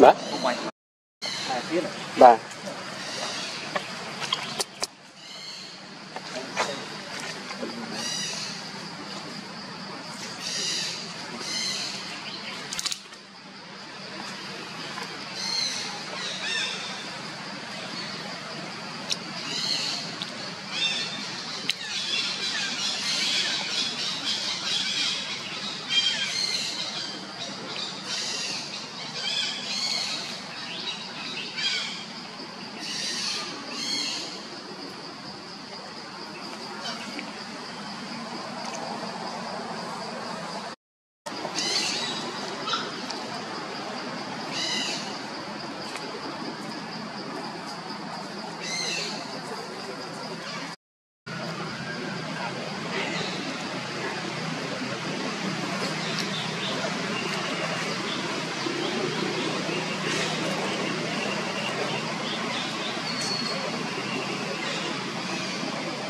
Ba? Ba.